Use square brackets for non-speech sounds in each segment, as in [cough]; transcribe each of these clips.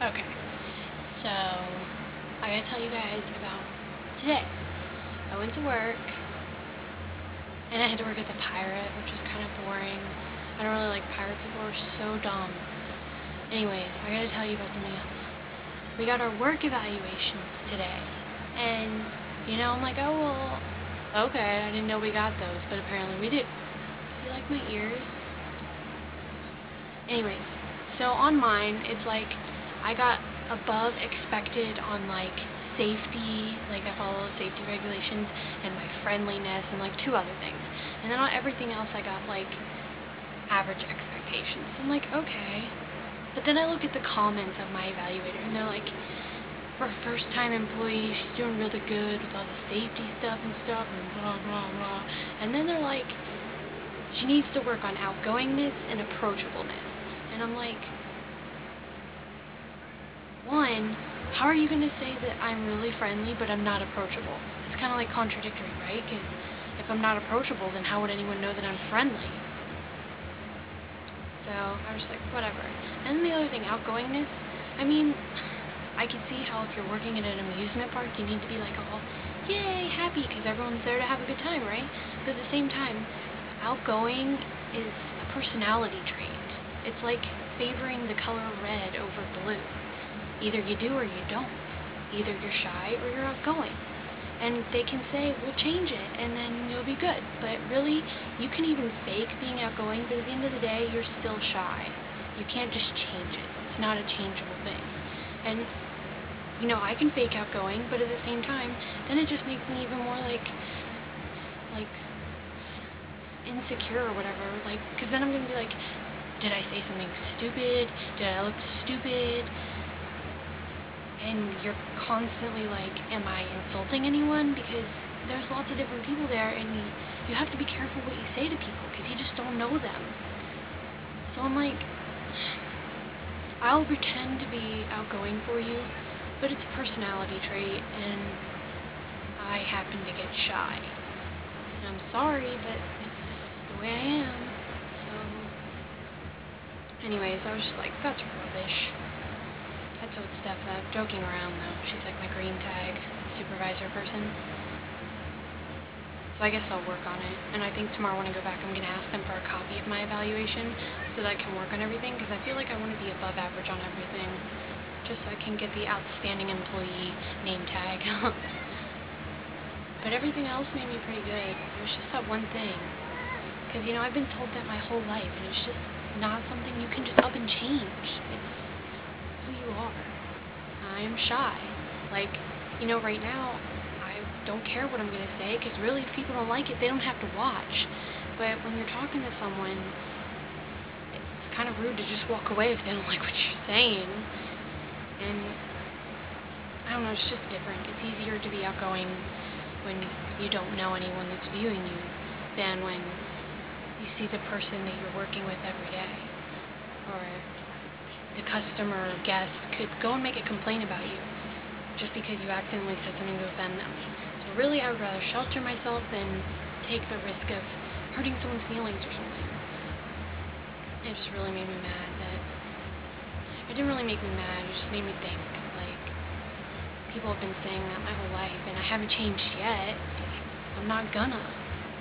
Okay. So, I gotta tell you guys about today. I went to work, and I had to work at the Pirate, which is kind of boring. I don't really like Pirate. People are so dumb. Anyways, I gotta tell you about something else. We got our work evaluations today, and, you know, I'm like, oh, well, okay, I didn't know we got those, but apparently we do. You like my ears? Anyways, so on mine, it's like I got above expected on like safety, like I follow safety regulations, and my friendliness, and like two other things. And then on everything else, I got like average expectations. I'm like, okay. But then I look at the comments of my evaluator, and they're like, for a first time employee, she's doing really good with all the safety stuff and stuff, and blah, blah, blah. And then they're like, she needs to work on outgoingness and approachableness. And I'm like, one, how are you going to say that I'm really friendly but I'm not approachable? It's kind of like contradictory, right? Because if I'm not approachable, then how would anyone know that I'm friendly? So I was like, whatever. And then the other thing, outgoingness. I mean, I can see how if you're working at an amusement park, you need to be like all, yay, happy, because everyone's there to have a good time, right? But at the same time, outgoing is a personality trait. It's like favoring the color red over blue. Either you do or you don't. Either you're shy or you're outgoing. And they can say, we'll change it, and then you'll be good. But really, you can even fake being outgoing, but at the end of the day, you're still shy. You can't just change it. It's not a changeable thing. And, you know, I can fake outgoing, but at the same time, then it just makes me even more like, like, insecure or whatever. Like, because then I'm going to be like, did I say something stupid? Did I look stupid? And you're constantly like, am I insulting anyone? Because there's lots of different people there, and you, you have to be careful what you say to people because you just don't know them. So I'm like, I'll pretend to be outgoing for you, but it's a personality trait, and I happen to get shy. And I'm sorry, but it's the way I am. So, anyways, I was just like, that's rubbish. I told Steph that, joking around though. She's like my green tag supervisor person. So I guess I'll work on it. And I think tomorrow when I go back, I'm going to ask them for a copy of my evaluation so that I can work on everything because I feel like I want to be above average on everything just so I can get the outstanding employee name tag. [laughs] but everything else made me pretty good. It was just that one thing. Because, you know, I've been told that my whole life and it's just not something you can just up and change. It's who you are. I am shy. Like, you know, right now, I don't care what I'm going to say because really, if people don't like it, they don't have to watch. But when you're talking to someone, it's kind of rude to just walk away if they don't [laughs] like what you're saying. And I don't know, it's just different. It's easier to be outgoing when you don't know anyone that's viewing you than when you see the person that you're working with every day. Or the customer or guest could go and make a complaint about you just because you accidentally said something to offend them. So really, I would rather shelter myself than take the risk of hurting someone's feelings or something. It just really made me mad that it didn't really make me mad. It just made me think like people have been saying that my whole life, and I haven't changed yet. I'm not gonna.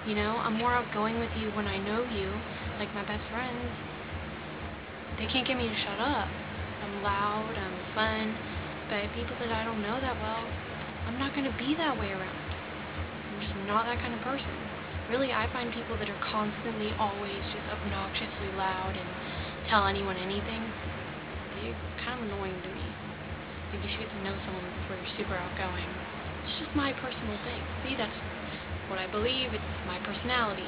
You know, I'm more outgoing with you when I know you, like my best friends they can't get me to shut up. I'm loud, I'm fun, but people that I don't know that well, I'm not going to be that way around. I'm just not that kind of person. Really, I find people that are constantly always just obnoxiously loud and tell anyone anything, they're kind of annoying to me. Think you should get to know someone before you're super outgoing. It's just my personal thing. See, that's what I believe. It's my personality.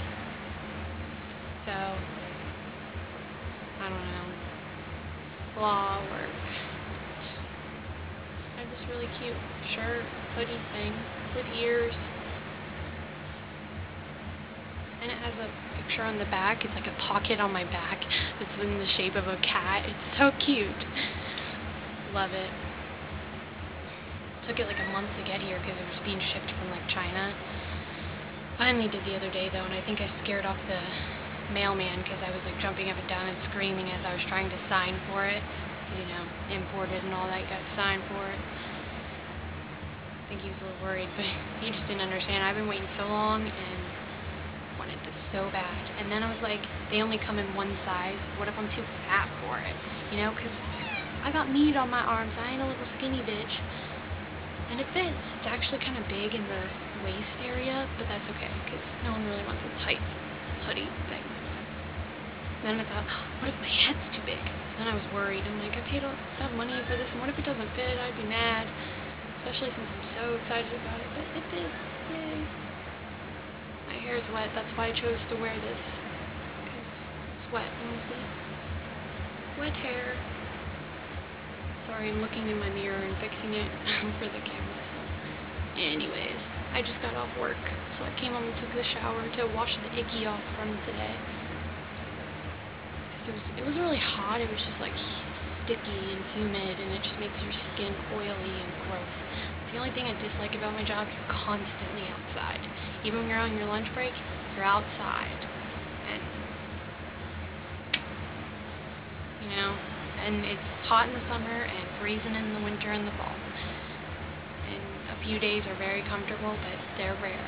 So, I don't know law work. I have this really cute shirt, hoodie thing with ears. And it has a picture on the back. It's like a pocket on my back that's in the shape of a cat. It's so cute. Love it. Took it like a month to get here because it was being shipped from like China. Finally did the other day though, and I think I scared off the mailman because I was like jumping up and down and screaming as I was trying to sign for it. you know, imported and all that. Got to sign for it. I think he was a little worried, but [laughs] he just didn't understand. I've been waiting so long and wanted this so bad. And then I was like, they only come in one size. What if I'm too fat for it? You know, because I got meat on my arms. I ain't a little skinny bitch. And it fits. It's actually kind of big in the waist area, but that's okay because no one really wants a tight hoodie thing. Then I thought, oh, what if my head's too big? Then I was worried. I'm like, I paid all that money for this, and what if it doesn't fit? I'd be mad. Especially since I'm so excited about it. But it did. Yay. My is wet. That's why I chose to wear this. It's wet, honestly. Wet hair. Sorry, I'm looking in my mirror and fixing it [laughs] for the camera. Anyways, I just got off work, so I came home and took the shower to wash the icky off from today. It was, it was really hot. It was just like sticky and humid, and it just makes your skin oily and gross. The only thing I dislike about my job, you're constantly outside. Even when you're on your lunch break, you're outside. And, you know, and it's hot in the summer and freezing in the winter and the fall. And a few days are very comfortable, but they're rare.